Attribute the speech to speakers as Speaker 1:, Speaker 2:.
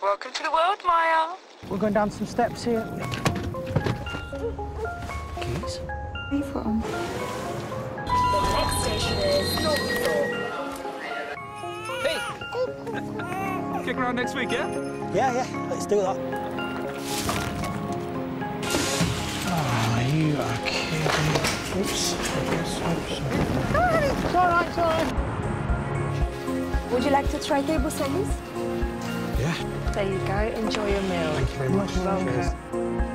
Speaker 1: Welcome to the world, Maya.
Speaker 2: We're going down some steps here. Keys?
Speaker 3: iPhone.
Speaker 4: The next station is Norththorpe.
Speaker 5: Kick around next week, yeah?
Speaker 2: Yeah, yeah, let's do that. Oh, you are kidding. Oops. Oops, oops. It's all right, it's all right.
Speaker 3: Would you like to try table service?
Speaker 2: Yeah,
Speaker 1: There you go. Enjoy your meal.
Speaker 2: thank you very much.
Speaker 1: Welcome.